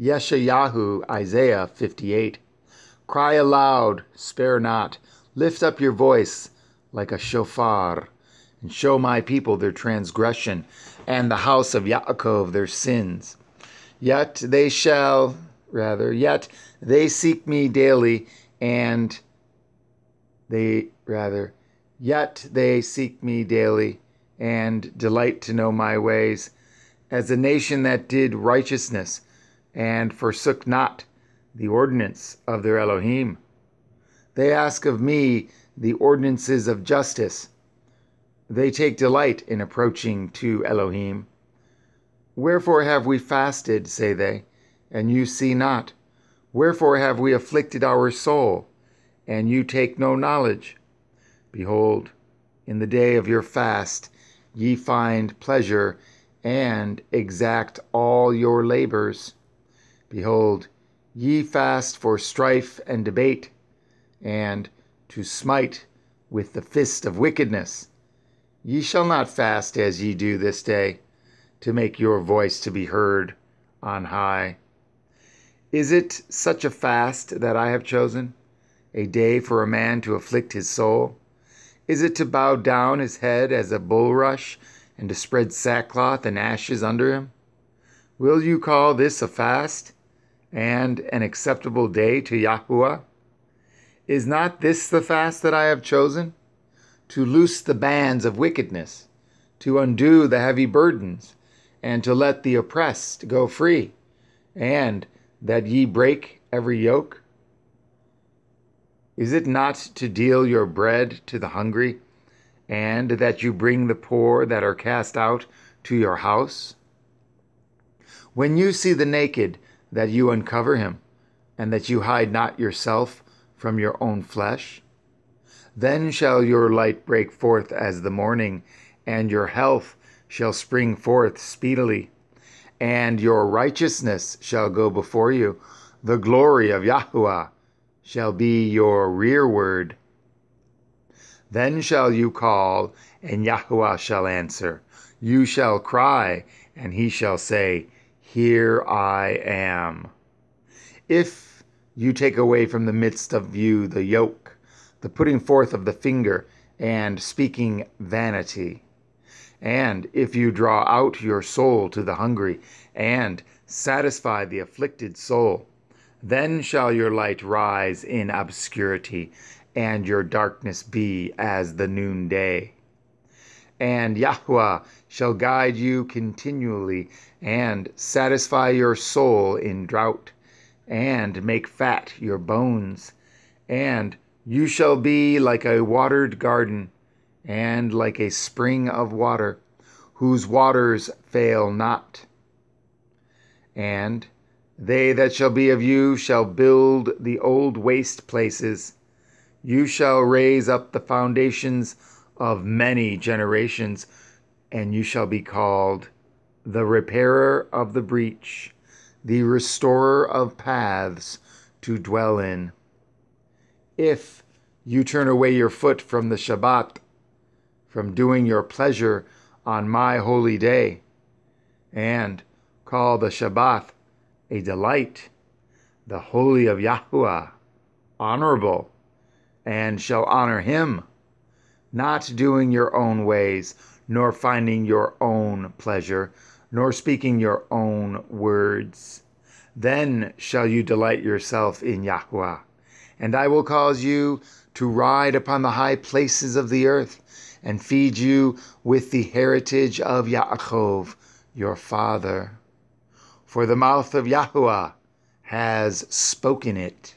Yeshayahu, Isaiah 58. Cry aloud, spare not, lift up your voice like a shofar, and show my people their transgression, and the house of Yaakov their sins. Yet they shall, rather, yet they seek me daily, and they, rather, yet they seek me daily, and delight to know my ways, as a nation that did righteousness and forsook not the ordinance of their Elohim. They ask of me the ordinances of justice. They take delight in approaching to Elohim. Wherefore have we fasted, say they, and you see not? Wherefore have we afflicted our soul, and you take no knowledge? Behold, in the day of your fast ye find pleasure and exact all your labors. Behold, ye fast for strife and debate, and to smite with the fist of wickedness. Ye shall not fast as ye do this day, to make your voice to be heard on high. Is it such a fast that I have chosen, a day for a man to afflict his soul? Is it to bow down his head as a bulrush, and to spread sackcloth and ashes under him? Will you call this a fast? And an acceptable day to Yahuwah? Is not this the fast that I have chosen? To loose the bands of wickedness, to undo the heavy burdens, and to let the oppressed go free, and that ye break every yoke? Is it not to deal your bread to the hungry, and that you bring the poor that are cast out to your house? When you see the naked, that you uncover him, and that you hide not yourself from your own flesh? Then shall your light break forth as the morning, and your health shall spring forth speedily, and your righteousness shall go before you. The glory of Yahuwah shall be your rearward. Then shall you call, and Yahuwah shall answer. You shall cry, and he shall say, here I am. If you take away from the midst of you the yoke, the putting forth of the finger, and speaking vanity, and if you draw out your soul to the hungry, and satisfy the afflicted soul, then shall your light rise in obscurity, and your darkness be as the noonday and Yahweh shall guide you continually and satisfy your soul in drought and make fat your bones. And you shall be like a watered garden and like a spring of water whose waters fail not. And they that shall be of you shall build the old waste places. You shall raise up the foundations of many generations, and you shall be called the repairer of the breach, the restorer of paths to dwell in. If you turn away your foot from the Shabbat, from doing your pleasure on my holy day, and call the Shabbat a delight, the holy of Yahuwah, honorable, and shall honor him not doing your own ways, nor finding your own pleasure, nor speaking your own words. Then shall you delight yourself in Yahweh, and I will cause you to ride upon the high places of the earth, and feed you with the heritage of Yaakov, your father. For the mouth of Yahweh has spoken it.